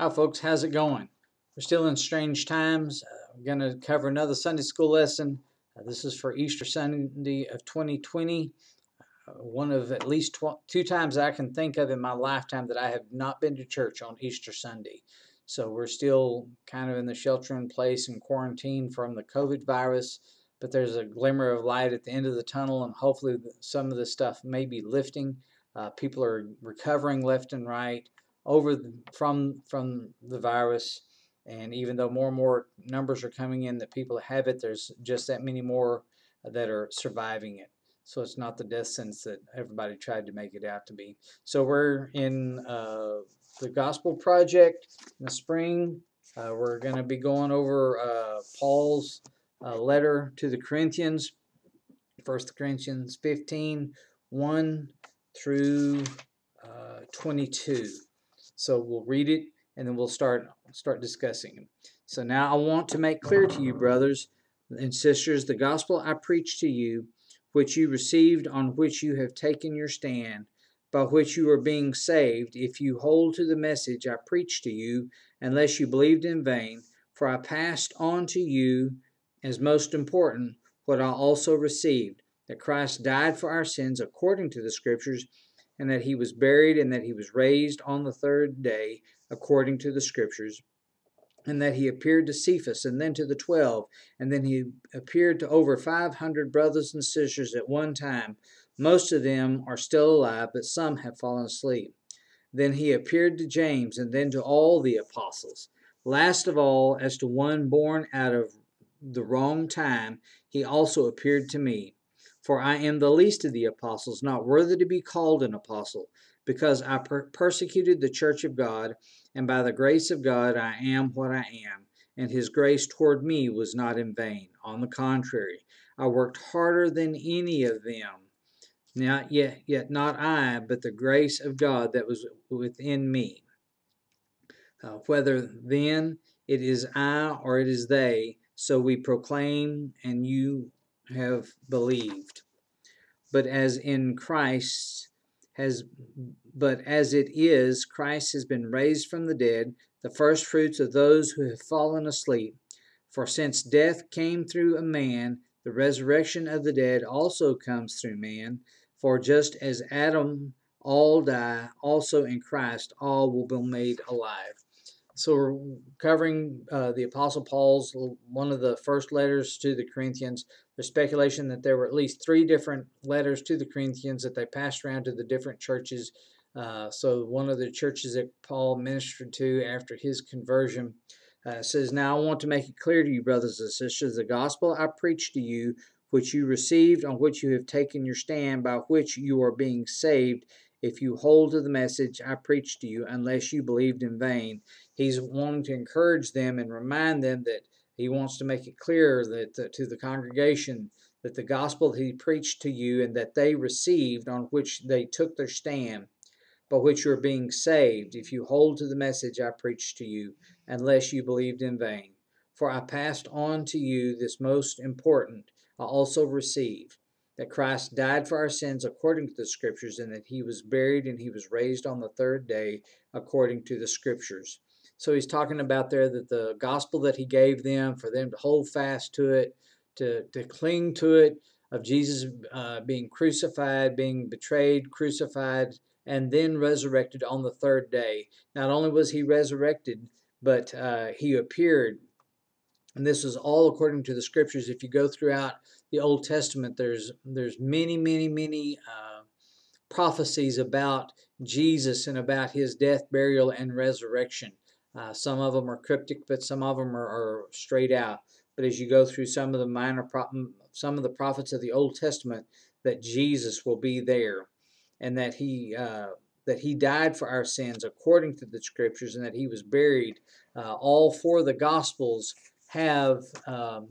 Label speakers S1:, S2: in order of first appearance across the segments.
S1: Hi, folks. How's it going? We're still in strange times. Uh, we're going to cover another Sunday school lesson. Uh, this is for Easter Sunday of 2020. Uh, one of at least two times I can think of in my lifetime that I have not been to church on Easter Sunday. So we're still kind of in the shelter in place and quarantine from the COVID virus, but there's a glimmer of light at the end of the tunnel, and hopefully some of the stuff may be lifting. Uh, people are recovering left and right over the, from from the virus. And even though more and more numbers are coming in that people have it, there's just that many more that are surviving it. So it's not the death sentence that everybody tried to make it out to be. So we're in uh, the Gospel Project in the spring. Uh, we're going to be going over uh, Paul's uh, letter to the Corinthians, 1 Corinthians 15, 1 through uh, 22. So we'll read it and then we'll start start discussing it. So now I want to make clear to you, brothers and sisters, the gospel I preach to you, which you received, on which you have taken your stand, by which you are being saved, if you hold to the message I preached to you, unless you believed in vain. For I passed on to you as most important what I also received that Christ died for our sins according to the Scriptures and that he was buried, and that he was raised on the third day, according to the Scriptures, and that he appeared to Cephas, and then to the twelve, and then he appeared to over five hundred brothers and sisters at one time. Most of them are still alive, but some have fallen asleep. Then he appeared to James, and then to all the apostles. Last of all, as to one born out of the wrong time, he also appeared to me. For I am the least of the apostles, not worthy to be called an apostle, because I per- persecuted the church of God, and by the grace of God I am what I am, and his grace toward me was not in vain. On the contrary, I worked harder than any of them. Not yet, yet not I, but the grace of God that was within me. Uh, whether then it is I or it is they, so we proclaim, and you have believed. But as in Christ has but as it is Christ has been raised from the dead, the first fruits of those who have fallen asleep. For since death came through a man, the resurrection of the dead also comes through man. For just as Adam all die, also in Christ all will be made alive. So we're covering uh, the Apostle Paul's one of the first letters to the Corinthians. There's speculation that there were at least three different letters to the Corinthians that they passed around to the different churches. Uh, so one of the churches that Paul ministered to after his conversion uh, says, Now I want to make it clear to you, brothers and sisters, the gospel I preached to you, which you received, on which you have taken your stand, by which you are being saved, if you hold to the message I preached to you, unless you believed in vain. He's wanting to encourage them and remind them that he wants to make it clear that, that to the congregation that the gospel he preached to you and that they received, on which they took their stand, by which you are being saved, if you hold to the message I preached to you, unless you believed in vain. For I passed on to you this most important, I also received that Christ died for our sins according to the Scriptures, and that he was buried and he was raised on the third day according to the Scriptures. So he's talking about there that the gospel that he gave them, for them to hold fast to it, to, to cling to it, of Jesus uh, being crucified, being betrayed, crucified, and then resurrected on the third day. Not only was he resurrected, but uh, he appeared and this is all according to the scriptures. If you go throughout the Old Testament, there's there's many, many, many uh, prophecies about Jesus and about his death, burial, and resurrection. Uh, some of them are cryptic, but some of them are, are, straight out. But as you go through some of the minor, pro- some of the prophets of the Old Testament, that Jesus will be there, and that he uh, that he died for our sins according to the Scriptures, and that he was buried. Uh, all four of the Gospels have um,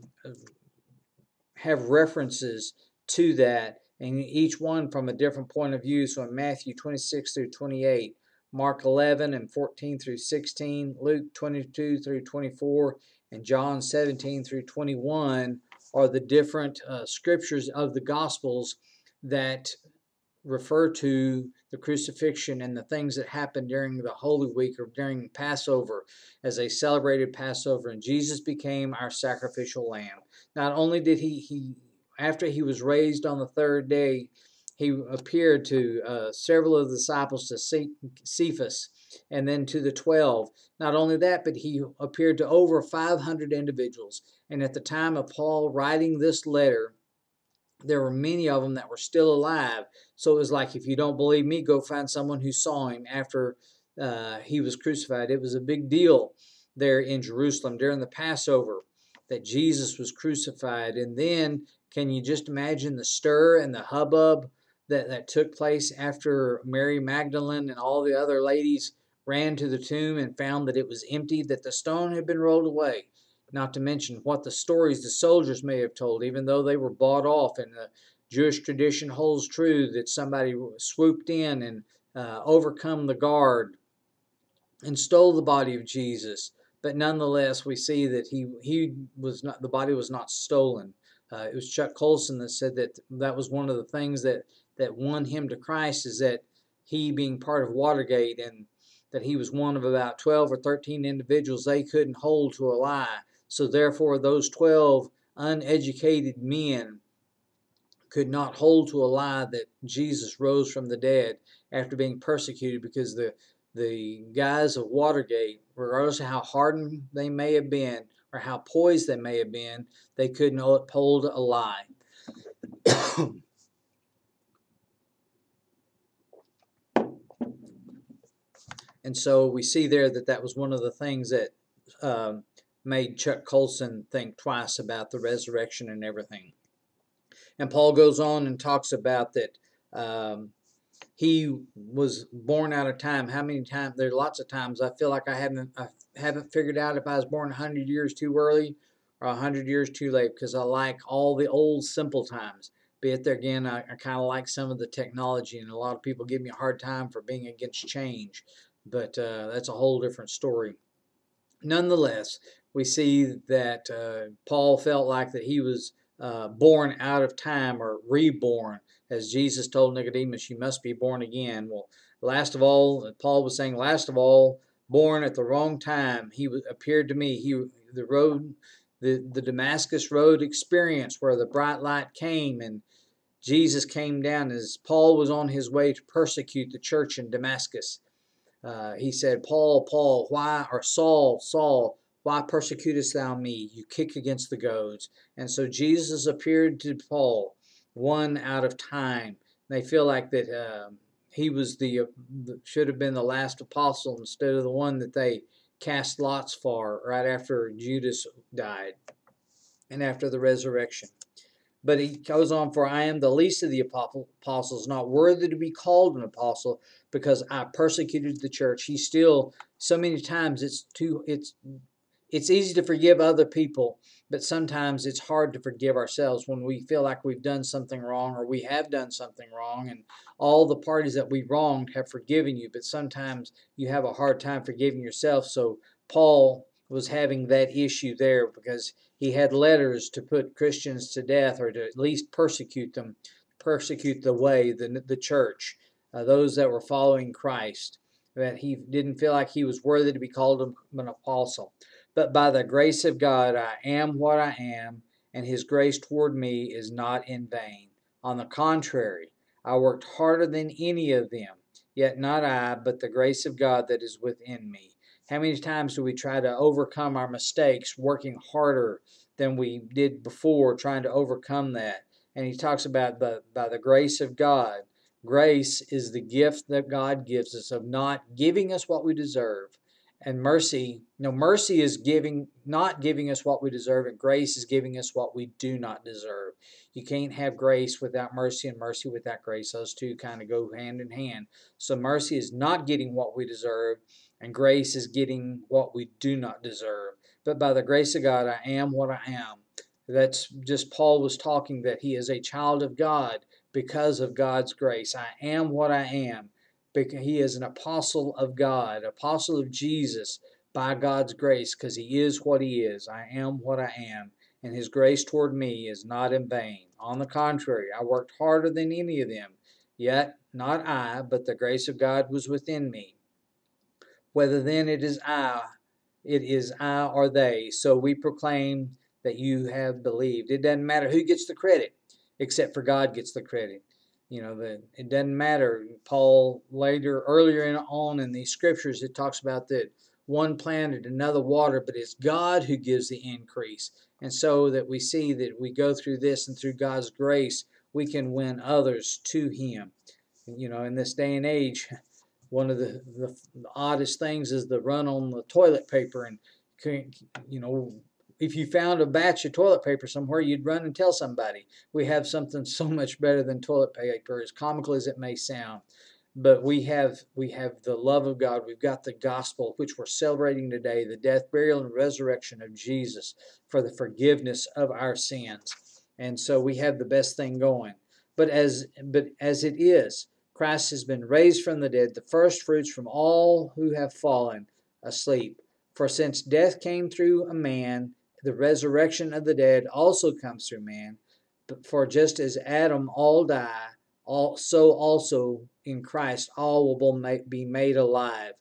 S1: have references to that, and each one from a different point of view. So in Matthew 26 through 28, Mark 11 and 14 through 16, Luke 22 through 24, and John 17 through 21 are the different uh, scriptures of the Gospels that refer to the crucifixion and the things that happened during the Holy Week or during Passover as they celebrated Passover. And Jesus became our sacrificial lamb. Not only did he, he after he was raised on the third day, he appeared to uh, several of the disciples, to Cephas, and then to the 12. Not only that, but he appeared to over 500 individuals. And at the time of Paul writing this letter, there were many of them that were still alive. So it was like, if you don't believe me, go find someone who saw him after uh, he was crucified. It was a big deal there in Jerusalem during the Passover that Jesus was crucified. And then, can you just imagine the stir and the hubbub that, that took place after Mary Magdalene and all the other ladies ran to the tomb and found that it was empty, that the stone had been rolled away? not to mention what the stories the soldiers may have told, even though they were bought off. And the Jewish tradition holds true that somebody swooped in and uh, overcome the guard and stole the body of Jesus. But nonetheless, we see that he he was not the body was not stolen. Uh, it was Chuck Colson that said that that was one of the things that that won him to Christ is that he being part of Watergate and that he was one of about 12 or 13 individuals they couldn't hold to a lie so therefore, those 12 uneducated men could not hold to a lie that Jesus rose from the dead after being persecuted because the the guys of Watergate, regardless of how hardened they may have been or how poised they may have been, they couldn't uphold a lie. and so we see there that that was one of the things that um, made Chuck Colson think twice about the resurrection and everything. And Paul goes on and talks about that um, he was born out of time. How many times? There are lots of times I feel like I haven't I haven't figured out if I was born hundred years too early or hundred years too late because I like all the old simple times. Be it there again, I, I kind of like some of the technology, and a lot of people give me a hard time for being against change. But uh, that's a whole different story. Nonetheless, we see that uh, Paul felt like that he was uh, born out of time or reborn, as Jesus told Nicodemus, "You must be born again." Well, last of all, Paul was saying, last of all, born at the wrong time. He appeared to me. He the road, the the Damascus road experience, where the bright light came and Jesus came down as Paul was on his way to persecute the church in Damascus. Uh, he said, Paul, Paul, why, or Saul, Saul, why persecutest thou me? You kick against the goads. And so Jesus appeared to Paul, one out of time. They feel like that uh, he was the, uh, should have been the last apostle instead of the one that they cast lots for right after Judas died and after the resurrection. But he goes on, for I am the least of the apostles, not worthy to be called an apostle, because I persecuted the church. He still, so many times, it's too, it's it's easy to forgive other people, but sometimes it's hard to forgive ourselves when we feel like we've done something wrong or we have done something wrong, and all the parties that we wronged have forgiven you, but sometimes you have a hard time forgiving yourself. So Paul was having that issue there because he had letters to put Christians to death or to at least persecute them, persecute the way, the, the church, uh, those that were following Christ, that he didn't feel like he was worthy to be called an apostle. But by the grace of God, I am what I am, and his grace toward me is not in vain. On the contrary, I worked harder than any of them, yet not I, but the grace of God that is within me. How many times do we try to overcome our mistakes working harder than we did before, trying to overcome that? And he talks about the, by the grace of God. Grace is the gift that God gives us of not giving us what we deserve, and mercy. You know mercy is giving not giving us what we deserve and grace is giving us what we do not deserve. You can't have grace without mercy and mercy without grace. Those two kind of go hand in hand. So mercy is not getting what we deserve and grace is getting what we do not deserve. But by the grace of god i am what i am. That's just paul was talking that he is a child of god because of god's grace. I am what i am he is an apostle of God, apostle of Jesus by God's grace, because he is what he is. I am what I am, and his grace toward me is not in vain. On the contrary, I worked harder than any of them, Yet not I, but the grace of God was within me. Whether then it is I, it is I or they, so we proclaim that you have believed. It doesn't matter who gets the credit, except for God gets the credit. You know, that it doesn't matter. Paul later, earlier in, on in these scriptures, it talks about that one planted, another water, but it's God who gives the increase. And so that we see that we go through this and through God's grace, we can win others to Him. You know, in this day and age, one of the, the, the oddest things is the run on the toilet paper. And, you know, if you found a batch of toilet paper somewhere, you'd run and tell somebody. We have something so much better than toilet paper, as comical as it may sound but we have we have the love of God. We've got the gospel, which we're celebrating today, the death, burial, and resurrection of Jesus for the forgiveness of our sins. And so we have the best thing going. But as but as it is, Christ has been raised from the dead, the first fruits from all who have fallen asleep. For since death came through a man, the resurrection of the dead also comes through man. For just as Adam all die, all, so also in Christ all will be made alive.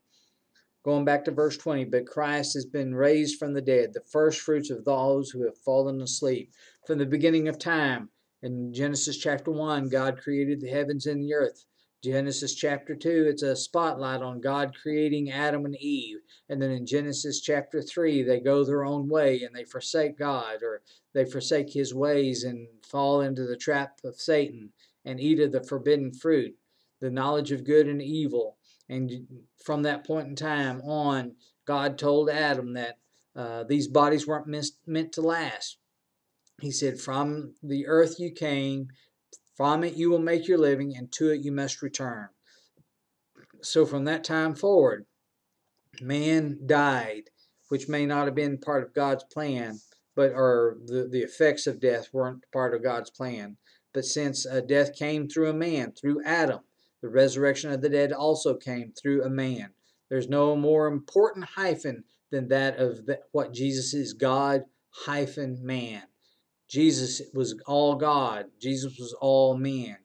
S1: Going back to verse 20, but Christ has been raised from the dead, the first fruits of those who have fallen asleep. From the beginning of time, in Genesis chapter 1, God created the heavens and the earth. Genesis chapter 2, it's a spotlight on God creating Adam and Eve. And then in Genesis chapter 3, they go their own way and they forsake God or they forsake his ways and fall into the trap of Satan and eat of the forbidden fruit the knowledge of good and evil. And from that point in time on, God told Adam that uh, these bodies weren't meant to last. He said, From the earth you came, from it you will make your living, and to it you must return. So from that time forward, man died, which may not have been part of God's plan, but or the, the effects of death weren't part of God's plan. But since uh, death came through a man, through Adam, the resurrection of the dead also came through a man. There's no more important hyphen than that of the, what Jesus is God hyphen man. Jesus was all God, Jesus was all man.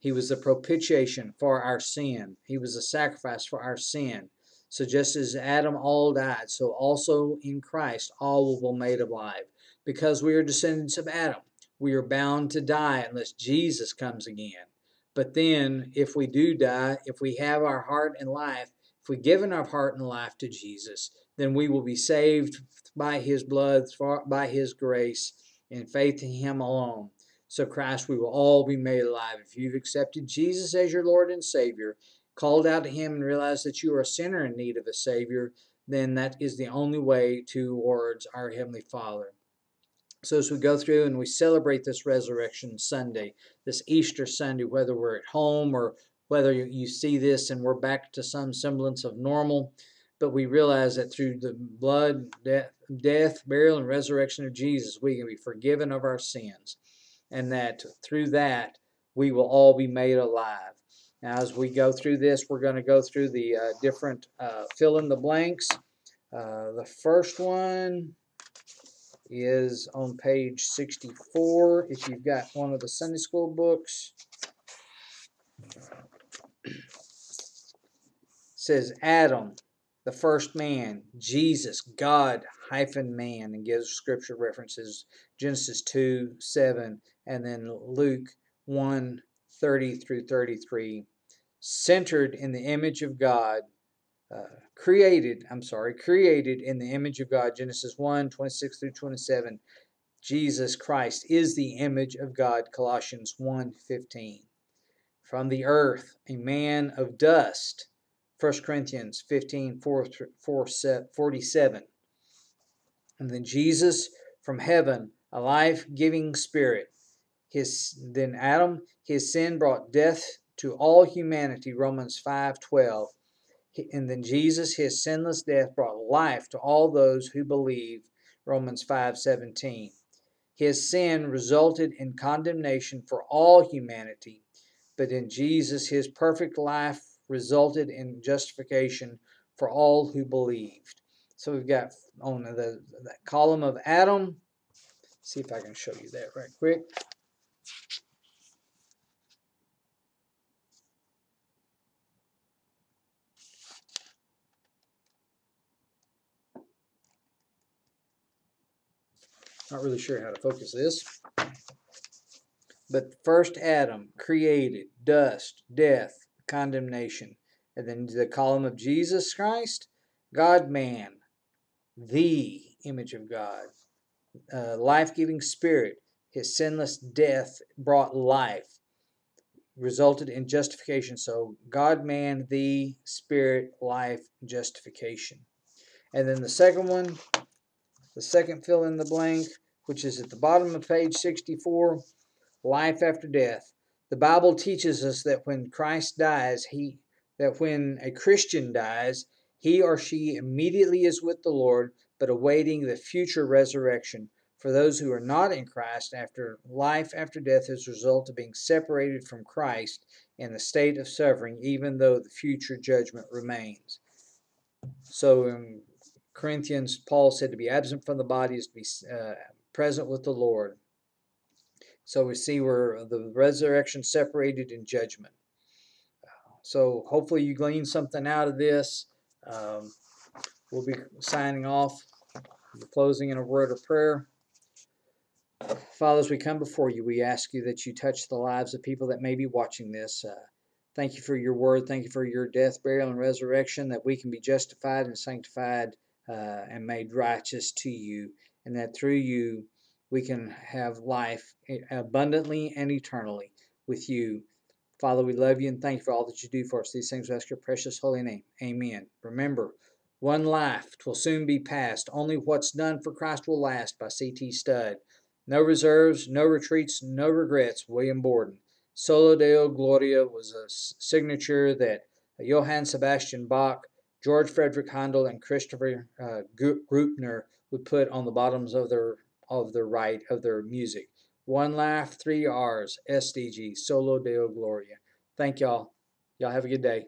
S1: He was the propitiation for our sin, He was the sacrifice for our sin. So just as Adam all died, so also in Christ all will be made alive. Because we are descendants of Adam, we are bound to die unless Jesus comes again. But then, if we do die, if we have our heart and life, if we given our heart and life to Jesus, then we will be saved by His blood, by His grace, and faith in Him alone. So, Christ, we will all be made alive. If you've accepted Jesus as your Lord and Savior, called out to Him, and realized that you are a sinner in need of a Savior, then that is the only way towards our Heavenly Father. So, as we go through and we celebrate this Resurrection Sunday, this Easter Sunday, whether we're at home or whether you see this and we're back to some semblance of normal, but we realize that through the blood, death, death, burial, and resurrection of Jesus, we can be forgiven of our sins, and that through that we will all be made alive. Now, as we go through this, we're going to go through the uh, different uh, fill in the blanks. Uh, the first one is on page 64 if you've got one of the Sunday school books. Says Adam, the first man, Jesus, God hyphen man, and gives scripture references Genesis 2 7, and then Luke 1 30 through 33. Centered in the image of God, uh, created, I'm sorry, created in the image of God, Genesis 1 26 through 27. Jesus Christ is the image of God, Colossians 1 15. From the earth, a man of dust, 1 Corinthians 15 4, 4, 47. And then Jesus from heaven, a life giving spirit. His then Adam, his sin brought death to all humanity, Romans 5 12 and then Jesus, his sinless death, brought life to all those who believe. Romans 5:17. His sin resulted in condemnation for all humanity, but in Jesus, his perfect life resulted in justification for all who believed. So we've got on the, the column of Adam. See if I can show you that right quick. Not really sure how to focus this. But first Adam created dust, death, condemnation. And then the column of Jesus Christ, God man, the image of God, uh, life giving spirit. His sinless death brought life, resulted in justification. So, God man, the spirit, life, justification. And then the second one, the second fill in the blank, which is at the bottom of page 64 life after death. The Bible teaches us that when Christ dies, he that when a Christian dies, he or she immediately is with the Lord, but awaiting the future resurrection. For those who are not in Christ, after life after death is a result of being separated from Christ in the state of suffering, even though the future judgment remains. So in Corinthians, Paul said to be absent from the body is to be uh, present with the Lord. So we see where the resurrection separated in judgment. So hopefully you glean something out of this. Um, we'll be signing off, closing in a word of prayer. Father, as we come before you, we ask you that you touch the lives of people that may be watching this. Uh, thank you for your word. Thank you for your death, burial, and resurrection, that we can be justified and sanctified uh, and made righteous to you, and that through you we can have life abundantly and eternally with you. Father, we love you and thank you for all that you do for us. These things we ask your precious holy name. Amen. Remember, one life will soon be past. Only what's done for Christ will last by C.T. Studd. No reserves, no retreats, no regrets. William Borden. Soli Deo Gloria was a signature that Johann Sebastian Bach, George Frederick Handel, and Christopher uh, Graupner would put on the bottoms of their of the right of their music. One laugh, three R's, SDG, Soli Deo Gloria. Thank y'all. Y'all have a good day.